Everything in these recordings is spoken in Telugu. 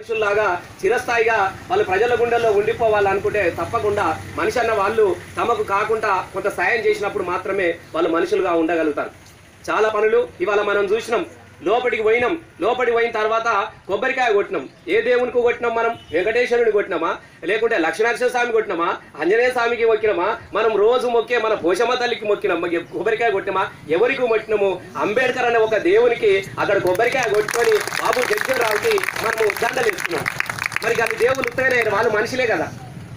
మనుషుల్లాగా చిరస్థాయిగా వాళ్ళు ప్రజల గుండెల్లో ఉండిపోవాలనుకుంటే తప్పకుండా మనిషి అన్న వాళ్ళు తమకు కాకుండా కొంత సాయం చేసినప్పుడు మాత్రమే వాళ్ళు మనుషులుగా ఉండగలుగుతారు. చాలా పనులు ఇవాళ మనం చూసినాం. లోపలికి పోయినాం. లోపలికి పోయిన తర్వాత కొబ్బరికాయ కొట్టినాం. ఏ దేవునికి కొట్టినాం మనం? వెంకటేశ్వరుని కొట్టినామా? లేకుంటే లక్ష్మీనరసింహ స్వామి కొట్టినామా? ఆంజనేయ స్వామికి మొక్కినామా? మనం రోజు మొక్కే మన పోషమ్మ తల్లికి మొక్కినాం కొబ్బరికాయ కొట్టినామా? ఎవరికి కొట్టినాము? అంబేద్కర్ అనే ఒక దేవునికి అక్కడ కొబ్బరికాయ కొట్టుకొని బాబు జగ్జరావుకి మనము దండలు ఇస్తున్నాం మరి కానీ దేవుళ్ళు ఉత్తరైన వాళ్ళు మనుషులే కదా.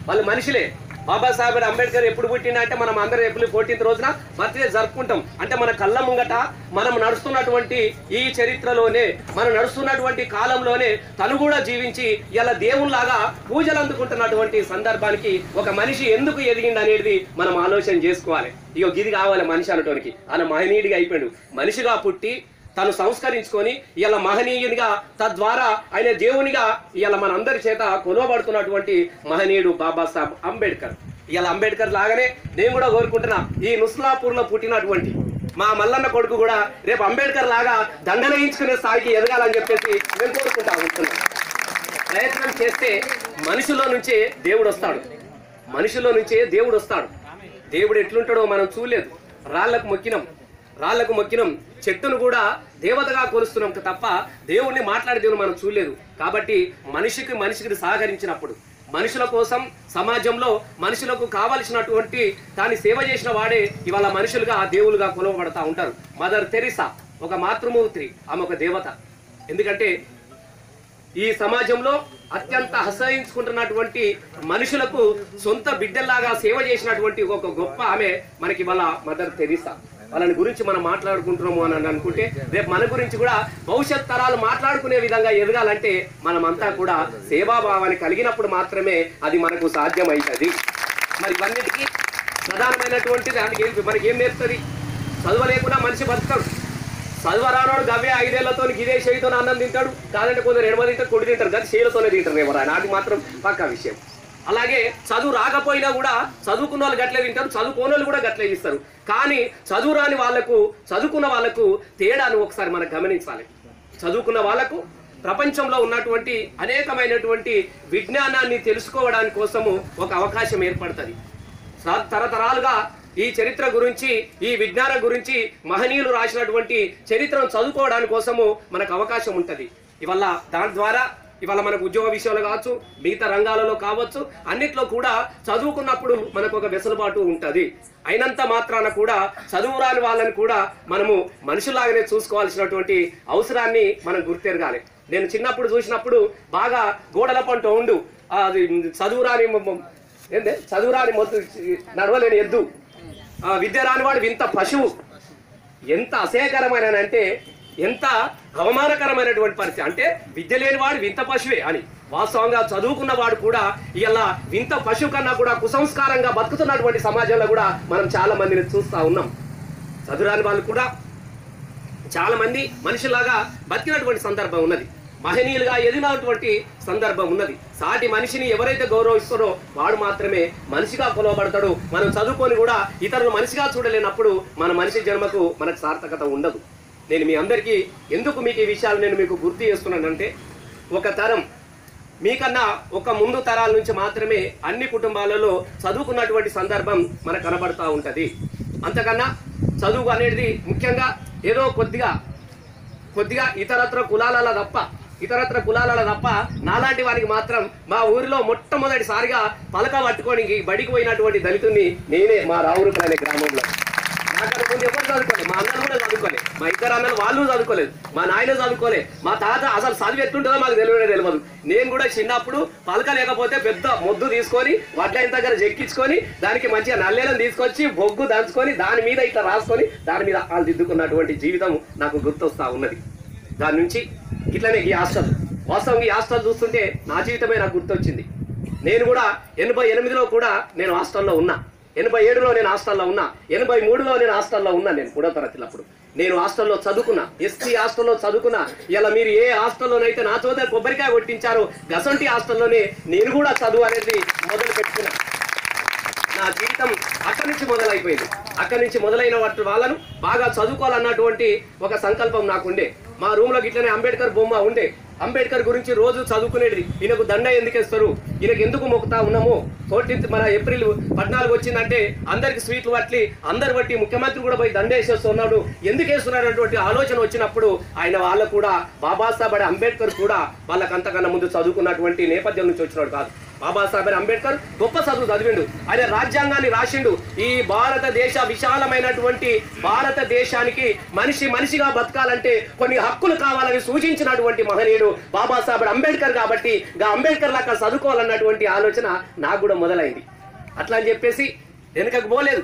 వాళ్ళు మనుషులే. బాబాసాహెబ్ అంబేద్కర్ ఎప్పుడు పుట్టిన అంటే మనం అందరం ఏప్రిల్ ఫోర్టీన్త్ రోజున బర్త్డే జరుపుకుంటాం. అంటే మన కళ్ళ ముంగట మనం నడుస్తున్నటువంటి ఈ చరిత్రలోనే మనం నడుస్తున్నటువంటి కాలంలోనే తను కూడా జీవించి ఇలా దేవునిలాగా పూజలు అందుకుంటున్నటువంటి సందర్భానికి ఒక మనిషి ఎందుకు ఎదిగింది అనేది మనం ఆలోచన చేసుకోవాలి. ఇగో గిది కావాలి మనిషి అనటానికి. ఆయన మహనీయుడిగా అయిపోయాడు. మనిషిగా పుట్టి తను సంస్కరించుకొని ఇలా మహనీయునిగా తద్వారా ఆయన దేవునిగా ఇలా మనందరి చేత కొనబడుతున్నటువంటి మహనీయుడు బాబాసాహెబ్ అంబేద్కర్ ఇలా అంబేద్కర్ లాగానే నేను కూడా కోరుకుంటున్నా ఈ నుస్లాపూర్లో పుట్టినటువంటి మా మల్లన్న కొడుకు కూడా రేపు అంబేద్కర్ లాగా దండనేయించుకునే స్థాయికి ఎదగాలని చెప్పేసి మేము కోరుకుంటా ఉంటున్నాను ప్రయత్నం చేస్తే మనిషిలో నుంచే దేవుడు వస్తాడు. మనిషిలో నుంచే దేవుడు వస్తాడు. దేవుడు ఎట్లుంటాడో మనం చూడలేదు. రాళ్ళకు మొక్కినం. రాళ్ళకు మొక్కినం. చెట్టును కూడా దేవతగా కొలుస్తున్నాం తప్ప దేవుణ్ణి మాట్లాడే దేవుని మనం చూడలేదు. కాబట్టి మనిషికి మనిషికి సహకరించినప్పుడు మనుషుల కోసం సమాజంలో మనుషులకు కావలసినటువంటి దాన్ని సేవ చేసిన వాడే ఇవాళ మనుషులుగా ఆ దేవులుగా కొలవబడతా ఉంటారు. మదర్ తెరిసా ఒక మాతృమూర్తి ఆమె ఒక దేవత. ఎందుకంటే ఈ సమాజంలో అత్యంత హసహించుకుంటున్నటువంటి మనుషులకు సొంత బిడ్డల్లాగా సేవ చేసినటువంటి ఒక గొప్ప ఆమె మనకి వాళ్ళ మదర్ తెరిసా వాళ్ళని గురించి మనం మాట్లాడుకుంటున్నాము అని అనుకుంటే రేపు మన గురించి కూడా భవిష్యత్ తరాలు మాట్లాడుకునే విధంగా ఎదగాలంటే మనమంతా కూడా సేవాభావాన్ని కలిగినప్పుడు మాత్రమే అది మనకు సాధ్యమవుతుంది. మరి ఇవన్నిటికీ ప్రధానమైనటువంటి దానికి ఏం మనకి ఏం నేర్పుతుంది? చదువు లేకుండా మనిషి బతకడు చదువరానోడు గవ్వే ఐదేళ్ళతో ఇదే చేయితో అన్నం తింటాడు. కాదంటే కొందరు ఎడమ తింటారు కొడి తింటారు కానీ చేయిలతోనే తింటారు ఎవరు? నాకు మాత్రం పక్కా విషయం. అలాగే చదువు రాకపోయినా కూడా చదువుకున్న వాళ్ళు గట్లే తింటారు చదువుకోని వాళ్ళు కూడా గట్లే ఇస్తారు కానీ చదువు రాని వాళ్ళకు చదువుకున్న వాళ్ళకు తేడాను ఒకసారి మనం గమనించాలి. చదువుకున్న వాళ్ళకు ప్రపంచంలో ఉన్నటువంటి అనేకమైనటువంటి విజ్ఞానాన్ని తెలుసుకోవడానికి కోసము ఒక అవకాశం ఏర్పడుతుంది. తరతరాలుగా ఈ చరిత్ర గురించి ఈ విజ్ఞానం గురించి మహనీయులు రాసినటువంటి చరిత్రను చదువుకోవడానికి కోసము మనకు అవకాశం ఉంటుంది. ఇవల్ల దాని ద్వారా ఇవాళ మనకు ఉద్యోగ విషయంలో కావచ్చు మిగతా రంగాలలో కావచ్చు అన్నిట్లో కూడా చదువుకున్నప్పుడు మనకు ఒక వెసులుబాటు ఉంటుంది. అయినంత మాత్రాన కూడా చదువు రాని వాళ్ళని కూడా మనము మనుషులాగానే చూసుకోవాల్సినటువంటి అవసరాన్ని మనం గుర్తెరగాలి. నేను చిన్నప్పుడు చూసినప్పుడు బాగా గోడల పంట ఉండు అది చదువు రాని చదువురాని మొత్తం నడవలేని ఎద్దు. ఆ విద్య రానివాడు వింత పశువు. ఎంత అసహ్యకరమైన అంటే ఎంత అవమానకరమైనటువంటి పరిస్థితి? అంటే విద్య లేనివాడు వింత పశువే అని. వాస్తవంగా చదువుకున్న వాడు కూడా ఇలా వింత పశువు కన్నా కూడా కుసంస్కారంగా బతుకుతున్నటువంటి సమాజంలో కూడా మనం చాలా మందిని చూస్తూ ఉన్నాం. చదువురాని వాళ్ళు కూడా చాలా మంది మనిషిలాగా బతికినటువంటి సందర్భం ఉన్నది. మహనీయులుగా ఎదిగినటువంటి సందర్భం ఉన్నది. సాటి మనిషిని ఎవరైతే గౌరవిస్తారో వాడు మాత్రమే మనిషిగా కొలవబడతాడు. మనం చదువుకొని కూడా ఇతరులు మనిషిగా చూడలేనప్పుడు మన మనిషి జన్మకు మనకు సార్థకత ఉండదు. నేను మీ అందరికీ ఎందుకు మీకు ఈ విషయాలు నేను మీకు గుర్తు చేస్తున్నానంటే ఒక తరం మీకన్నా ఒక ముందు తరాల నుంచి మాత్రమే అన్ని కుటుంబాలలో చదువుకున్నటువంటి సందర్భం మనకు కనబడుతూ ఉంటుంది. అంతకన్నా చదువు అనేది ముఖ్యంగా ఏదో కొద్దిగా కొద్దిగా ఇతరత్ర కులాల తప్ప ఇతరత్ర కులాల తప్ప నాలాంటి వారికి మాత్రం మా ఊరిలో మొట్టమొదటిసారిగా పలక పట్టుకొని బడికి పోయినటువంటి దళితుని నేనే మా రావురుకల్ అనే గ్రామంలో. నాకన్నా ముందు ఎవరు చదువుకోలేదు మా అన్నలు కూడా చదువుకోలేదు మా ఇద్దరు అన్నలు వాళ్ళు చదువుకోలేదు. మా నాయన చదువుకోలేదు మా తాత అసలు చదివి ఎట్టుంటుందో మాకు తెలియనే తెలియదు. నేను కూడా చిన్నప్పుడు పలక లేకపోతే పెద్ద మొద్దు తీసుకొని వడ్లైన దగ్గర చెక్కించుకొని దానికి మంచిగా నల్లేలను తీసుకొచ్చి బొగ్గు దంచుకొని దాని మీద ఇట్లా రాసుకొని దాని మీద వాళ్ళు దిద్దుకున్నటువంటి జీవితం నాకు గుర్తొస్తా ఉన్నది. దాని నుంచి ఇట్లనే ఈ హాస్టల్. వాస్తవం ఈ హాస్టల్ చూస్తుంటే నా జీవితమే నాకు గుర్తొచ్చింది. నేను కూడా ఎనభై ఎనిమిదిలో కూడా నేను హాస్టల్లో ఉన్నా. ఎనభై ఏడులో నేను హాస్టల్లో ఉన్నా ఎనభై మూడులో నేను హాస్టల్లో ఉన్నా నేను మూడో తరగతిలో అప్పుడు నేను హాస్టల్లో చదువుకున్నా ఎస్సీ హాస్టల్లో చదువుకున్నా ఇలా మీరు ఏ హాస్టల్లోనైతే నా చోదర కొబ్బరికాయ కొట్టించారో గసంటి హాస్టల్లోనే నేను కూడా చదువు అనేది మొదలు పెట్టుకున్నా. నా జీవితం అక్కడి నుంచి మొదలైపోయింది. అక్కడి నుంచి మొదలైన వాటి వాళ్ళను బాగా చదువుకోవాలన్నటువంటి ఒక సంకల్పం నాకుండే. మా రూమ్లో ఇట్లనే అంబేద్కర్ బొమ్మ ఉండే. అంబేద్కర్ గురించి రోజు చదువుకునేది. ఈయనకు దండ ఎందుకేస్తారు ఈయనకు ఎందుకు మొక్కుతా ఉన్నాము? ఫోర్టీన్త్ మన ఏప్రిల్ పద్నాలుగు వచ్చిందంటే అందరికి స్వీట్లు పట్టి అందరు బట్టి ముఖ్యమంత్రి కూడా పోయి దండ వేసేస్తున్నాడు. ఎందుకు వేస్తున్నారు ఆలోచన వచ్చినప్పుడు ఆయన వాళ్ళ కూడా బాబాసాహెబ్ అంబేద్కర్ కూడా వాళ్ళకి అంతకన్నా ముందు చదువుకున్నటువంటి నేపథ్యం నుంచి వచ్చినాడు కాదు. బాబాసాహెబ్ అంబేద్కర్ గొప్ప చదువు చదివిండు. ఆయన రాజ్యాంగాన్ని రాసిండు. ఈ భారతదేశ విశాలమైనటువంటి భారతదేశానికి మనిషి మనిషిగా బతకాలంటే కొన్ని హక్కులు కావాలని సూచించినటువంటి మహనీయుడు బాబాసాహెబ్ అంబేద్కర్ కాబట్టి గా అంబేద్కర్ లాగా చదువుకోవాలన్నటువంటి ఆలోచన నాకు కూడా మొదలైంది. అట్లా అని చెప్పేసి వెనుకకు పోలేదు.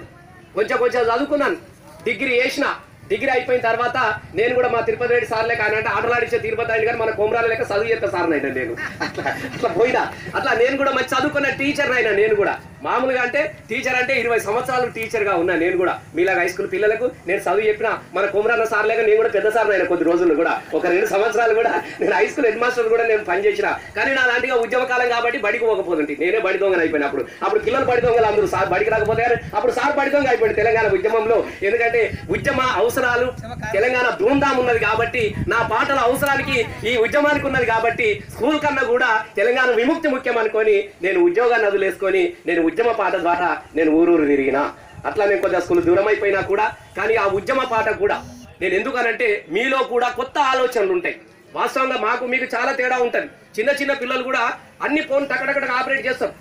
కొంచెం కొంచెం చదువుకున్నాను. డిగ్రీ చేసిన డిగ్రీ అయిపోయిన తర్వాత నేను కూడా మా తిరుపతి రెడ్డి సార్ లేక ఆయన అంటే ఆటలాడించే తిరుపతి రెడ్డి గారు మన కోమరాల లేక చదువు చేస్తా సార్ అయినా నేను. అట్లా అట్లా పోయినా. అట్లా నేను కూడా మంచి చదువుకున్న టీచర్ అయినా నేను కూడా. మామూలుగా అంటే టీచర్ అంటే ఇరవై సంవత్సరాలు టీచర్గా ఉన్నా నేను కూడా. మీలాగా హై స్కూల్ పిల్లలకు నేను చదువు చెప్పిన మన కుమరన్న సార్ లేక నేను కూడా పెద్ద సార్ అయినా కొద్ది రోజులు కూడా. ఒక రెండు సంవత్సరాలు కూడా నేను హై స్కూల్ హెడ్ మాస్టర్ కూడా నేను పనిచేసిన కానీ నా లాంటిగా ఉద్యమ కాలం కాబట్టి బడికి పోకపోతుంది నేనే బడి దొంగలు అయిపోయిన అప్పుడు. అప్పుడు పిల్లలు బడి దొంగలు అందరూ సార్ బడికి రాకపోతే అప్పుడు సార్ బడి దొంగ అయిపోయింది తెలంగాణ ఉద్యమంలో. ఎందుకంటే ఉద్యమ అవసరాలు తెలంగాణ ధూమ్ధామ్ ఉన్నది కాబట్టి నా పాటల అవసరానికి ఈ ఉద్యమానికి ఉన్నది కాబట్టి స్కూల్ కన్నా కూడా తెలంగాణ విముక్తి ముఖ్యం అనుకొని నేను ఉద్యోగాన్ని వదిలేసుకొని నేను ఉద్యమ పాట ద్వారా నేను ఊరూరు తిరిగిన. అట్లా నేను కొద్దిగా స్కూల్ దూరం అయిపోయినా కూడా కానీ ఆ ఉద్యమ పాట కూడా నేను ఎందుకనంటే మీలో కూడా కొత్త ఆలోచనలు ఉంటాయి. వాస్తవంగా మాకు మీకు చాలా తేడా ఉంటుంది. చిన్న చిన్న పిల్లలు కూడా అన్ని ఫోన్ టకటకట ఆపరేట్ చేస్తారు.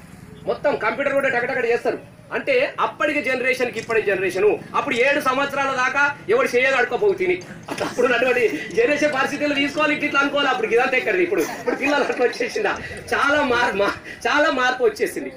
మొత్తం కంప్యూటర్ కూడా టకటకట చేస్తారు. అంటే అప్పటికి జనరేషన్కి ఇప్పటి జనరేషన్ అప్పుడు ఏడు సంవత్సరాల దాకా ఎవడు చేయదు అడుకోపోవు తిని. అప్పుడు ఉన్నటువంటి జనరేషన్ పరిస్థితులు తీసుకోవాలి ఇట్లా ఇట్లా అనుకోవాలి. అప్పుడు ఇదంతా ఎక్కడిది ఇప్పుడు? ఇప్పుడు పిల్లలు అట్లా వచ్చేసిందా? చాలా మార్ చాలా మార్పు వచ్చేసింది.